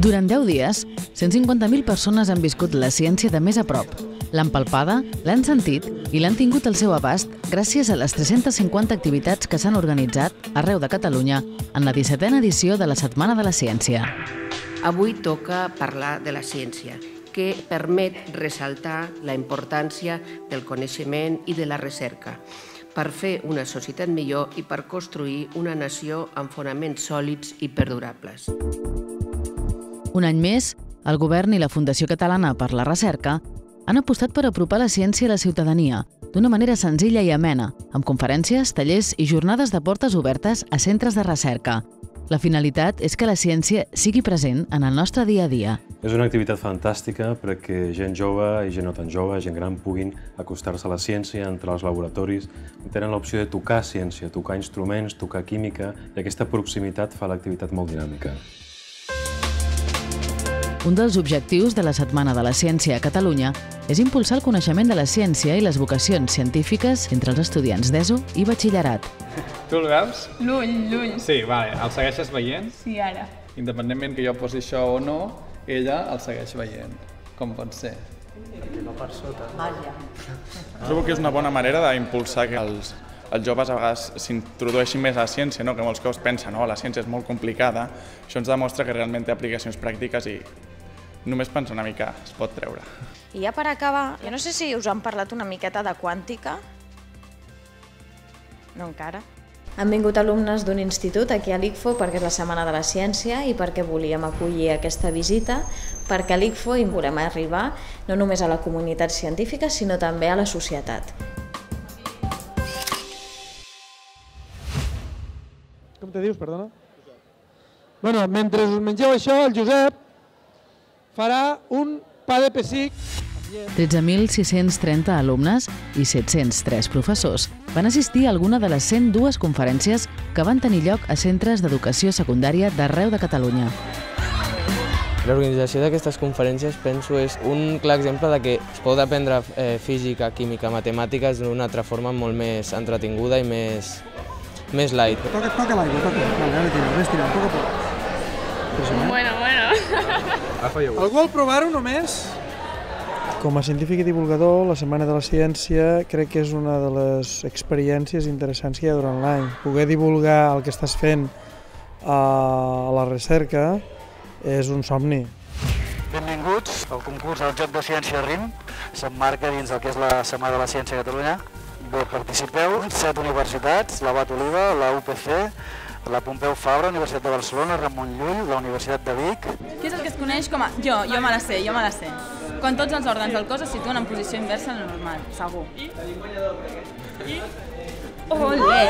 Durant 10 dies, 150.000 persones han viscut la ciència de més a prop. L'han palpada, l'han sentit i l'han tingut al seu abast gràcies a les 350 activitats que s'han organitzat arreu de Catalunya en la 17a edició de la Setmana de la Ciència. Avui toca parlar de la ciència, que permet ressaltar la importància del coneixement i de la recerca per fer una societat millor i per construir una nació amb fonaments sòlids i perdurables. Un any més, el Govern i la Fundació Catalana per la Recerca han apostat per apropar la ciència a la ciutadania d'una manera senzilla i amena, amb conferències, tallers i jornades de portes obertes a centres de recerca. La finalitat és que la ciència sigui present en el nostre dia a dia. És una activitat fantàstica perquè gent jove i gent no tan jove, gent gran, puguin acostar-se a la ciència, entrar als laboratoris, tenen l'opció de tocar ciència, tocar instruments, tocar química, i aquesta proximitat fa l'activitat molt dinàmica. Un dels objectius de la Setmana de la Ciència a Catalunya és impulsar el coneixement de la ciència i les vocacions científiques entre els estudiants d'ESO i batxillerat. Tu el veus? L'ull, l'ull. Sí, vale. El segueixes veient? Sí, ara. Independentment que jo posi això o no, ella el segueix veient. Com pot ser? No per sota. Màgia. Trobo que és una bona manera d'impulsar que els, els joves a vegades s'introdueixin més a la ciència, no? que molts cops pensen no, la ciència és molt complicada. Això ens demostra que realment té aplicacions pràctiques i només pensar una mica es pot treure. I ja per acabar, jo no sé si us han parlat una miqueta de quàntica. No encara. Han vingut alumnes d'un institut aquí a l'ICFO perquè és la Setmana de la Ciència i perquè volíem acollir aquesta visita, perquè a l'ICFO hi volem arribar no només a la comunitat científica, sinó també a la societat. Com te dius, perdona? Bueno, mentre us mengeu això, el Josep farà un pa de pessic 13.630 alumnes i 703 professors van assistir a alguna de les 102 conferències que van tenir lloc a centres d'educació secundària d'arreu de Catalunya. L'organització d'aquestes conferències, penso, és un clar exemple de que es pot aprendre eh, física, química, matemàtiques d'una altra forma molt més entretinguda i més, més light. Toca, toca l'aigua, toca. Vale, ara tira, res tira, toca poc. Bueno, bueno. Algú vol provar-ho només? Com a científic i divulgador, la Setmana de la Ciència crec que és una de les experiències interessants que hi ha durant l'any. Poder divulgar el que estàs fent a la recerca és un somni. Benvinguts al concurs del Joc de Ciència RIM. S'emmarca dins del que és la Setmana de la Ciència a Catalunya. Bé, participeu set universitats, la Bat Oliva, la UPC, la Pompeu Fabra, Universitat de Barcelona, Ramon Llull, la Universitat de Vic. Què és el que es coneix com a... Jo, jo me la sé, jo me la sé. Quan tots els òrgans del cos es situen en posició inversa a la normal, segur. Olé!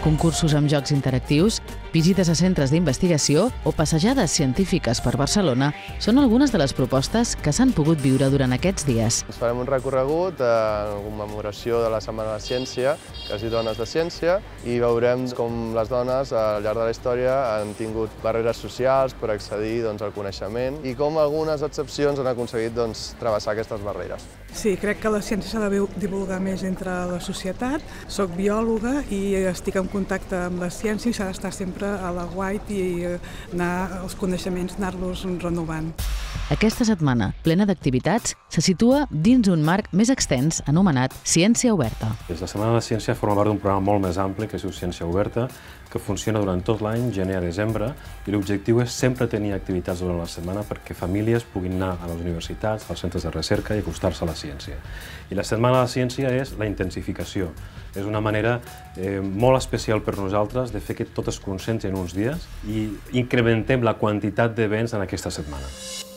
Concursos amb jocs interactius, visites a centres d'investigació o passejades científiques per Barcelona són algunes de les propostes que s'han pogut viure durant aquests dies. Ens farem un recorregut en commemoració de la Setmana de la Ciència, que es diu Dones de Ciència, i veurem com les dones al llarg de la història han tingut barreres socials per accedir doncs, al coneixement i com algunes excepcions han aconseguit doncs, travessar aquestes barreres. Sí, crec que la ciència s'ha de divulgar més entre la societat. Soc biòloga i estic en contacte amb la ciència i s'ha d'estar sempre a la guait i anar els coneixements, anar-los renovant. Aquesta setmana, plena d'activitats, se situa dins un marc més extens anomenat Ciència Oberta. La Setmana de la Ciència forma part d'un programa molt més ampli que es diu Ciència Oberta, que funciona durant tot l'any, gener a desembre, i l'objectiu és sempre tenir activitats durant la setmana perquè famílies puguin anar a les universitats, als centres de recerca i acostar-se a la ciència. I la Setmana de la Ciència és la intensificació. És una manera eh, molt especial per nosaltres de fer que tot es concentri en uns dies i incrementem la quantitat d'events en aquesta setmana.